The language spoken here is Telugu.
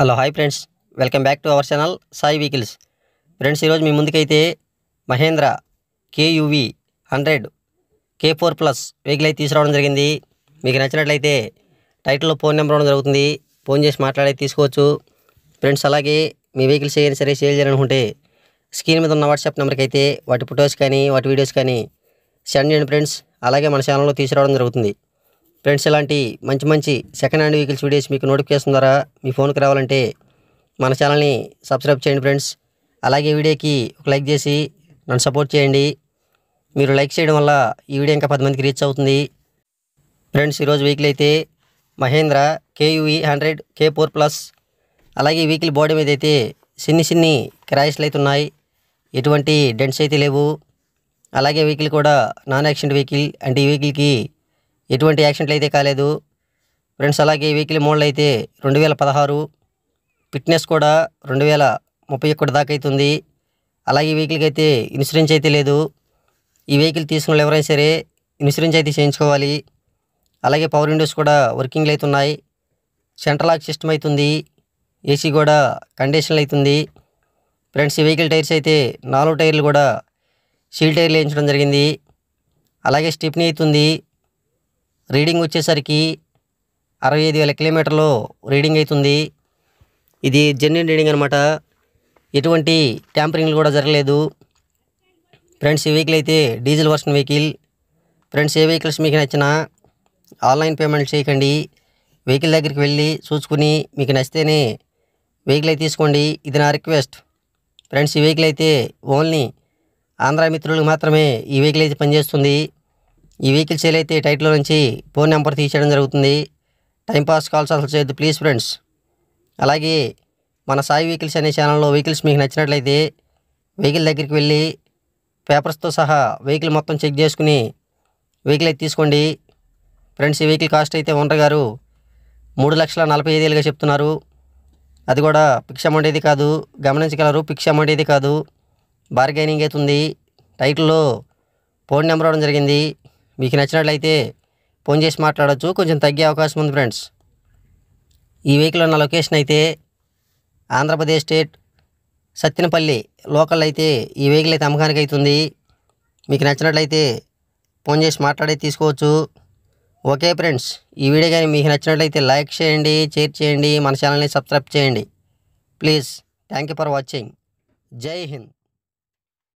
Hello hi friends. Welcome back to our channel Sai vehicles. Friends ఈరోజు మీ ముందుకైతే Mahindra KUV hundred K four plus vehicle అయితే తీసుకురావడం జరిగింది. మీకు నచ్చినట్లయితే టైటిల్లో ఫోన్ నెంబర్ ఇవ్వడం జరుగుతుంది. ఫోన్ చేసి మాట్లాడి తీసుకోవచ్చు. ఫ్రెండ్స్ అలాగే మీ వెహికల్స్ ఏదైనా సరే సేల్ చేయాలనుకుంటే స్క్రీన్ మీద ఉన్న వాట్సాప్ నెంబర్కి అయితే వాటి ఫొటోస్ కానీ వాటి వీడియోస్ కానీ సెండ్ చేయండి ఫ్రెండ్స్. అలాగే మన ఛానల్లో తీసుకురావడం జరుగుతుంది. ఫ్రెండ్స్ ఇలాంటి మంచి మంచి సెకండ్ హ్యాండ్ వెహికల్స్ వీడియోస్ మీకు నోటిఫికేషన్ ద్వారా మీ ఫోన్కి రావాలంటే మన ఛానల్ని సబ్స్క్రైబ్ చేయండి ఫ్రెండ్స్. అలాగే వీడియోకి ఒక లైక్ చేసి నన్ను సపోర్ట్ చేయండి. మీరు లైక్ చేయడం వల్ల ఈ వీడియో ఇంకా పది మందికి రీచ్ అవుతుంది. ఫ్రెండ్స్ ఈరోజు వెహికల్ అయితే Mahindra KUV hundred K four plus అలాగే వీకిల్ వెహికల్ బాడీ మీద అయితే చిన్ని చిన్ని క్రాష్లు అయితే ఉన్నాయి. ఎటువంటి డెంట్స్ అయితే లేవు. అలాగే వెహికల్ కూడా నాన్ యాక్సిడెంట్ వెహికల్ అంటే ఈ వెహికల్కి ఎటువంటి యాక్సిడెంట్లు అయితే కాలేదు. ఫ్రెండ్స్ అలాగే వెహికల్ మోడల్ అయితే రెండు వేల పదహారు. ఫిట్నెస్ కూడా రెండు వేల ముప్పై ఒకటి దాకా అవుతుంది. అలాగే వెహికల్కి అయితే ఇన్సూరెన్స్ అయితే లేదు. ఈ వెహికల్ తీసుకున్న ఎవరైనా సరే ఇన్సూరెన్స్ అయితే చేయించుకోవాలి. అలాగే పవర్ విండోస్ కూడా వర్కింగ్లు అయితే ఉన్నాయి. సెంట్రల్ లాక్ సిస్టమ్ అవుతుంది. ఏసీ కూడా కండిషన్లు అవుతుంది. ఫ్రెండ్స్ ఈ వెహికల్ టైర్స్ అయితే నాలుగు టైర్లు కూడా సీల్ టైర్లు వేయించడం జరిగింది. అలాగే స్టిప్ని అవుతుంది. రీడింగ్ వచ్చేసరికి అరవై ఐదు వేల కిలోమీటర్లు రీడింగ్ అవుతుంది. ఇది జెన్యున్ రీడింగ్ అనమాట ఎటువంటి ట్యాంపరింగ్లు కూడా జరగలేదు. ఫ్రెండ్స్ ఈ వెహికల్ అయితే డీజిల్ వర్షన్ వెహికల్. ఫ్రెండ్స్ ఏ వెహికల్స్ మీకు నచ్చినా ఆన్లైన్ పేమెంట్ చేయకండి. వెహికల్ దగ్గరికి వెళ్ళి చూసుకుని మీకు నచ్చితేనే వెహికల్ అయితే తీసుకోండి. ఇది నా రిక్వెస్ట్. ఫ్రెండ్స్ ఈ వెహికల్ అయితే ఓన్లీ ఆంధ్ర మిత్రులకు మాత్రమే ఈ వెహికల్ అయితే పనిచేస్తుంది. ఈ వెహికల్ సేల్ అయితే టైటిల్లో నుంచి ఫోన్ నెంబర్ తీసేయడం జరుగుతుంది. టైంపాస్ కాల్స్ అసలు చేయొద్దు. Please friends. అలాగే మన సాయి వెహికల్స్ అనే ఛానల్లో వెహికల్స్ మీకు నచ్చినట్లయితే వెహికల్ దగ్గరికి వెళ్ళి పేపర్స్తో సహా వెహికల్ మొత్తం చెక్ చేసుకుని వెహికల్ అయితే తీసుకోండి. ఫ్రెండ్స్ ఈ వెహికల్ కాస్ట్ అయితే ఓనర్ గారు మూడు లక్షల నలభై ఐదు వేలుగా చెప్తున్నారు. అది కూడా ఫిక్స్ అమౌంట్ ఏది కాదు. గమనించగలరు ఫిక్స్ అమౌంట్ ఏది కాదు. బార్గైనింగ్ అవుతుంది టైటిల్లో ఫోన్ నెంబర్ ఇవ్వడం జరిగింది. మీకు నచ్చినట్లయితే ఫోన్ చేసి మాట్లాడవచ్చు కొంచెం తగ్గే అవకాశం ఉంది ఫ్రెండ్స్. ఈ వెహికల్ ఉన్న లొకేషన్ అయితే ఆంధ్రప్రదేశ్ స్టేట్ సత్తినపల్లి లోకల్ అయితే ఈ వెహికల్ అయితే అమ్మకానికి అవుతుంది మీకు నచ్చినట్లయితే ఫోన్ చేసి మాట్లాడి తీసుకోవచ్చు. Okay friends. ఈ వీడియో కానీ మీకు నచ్చినట్లయితే లైక్ చేయండి షేర్ చేయండి మన ఛానల్ని సబ్స్క్రైబ్ చేయండి. Please. Thank you for watching. Jai Hind.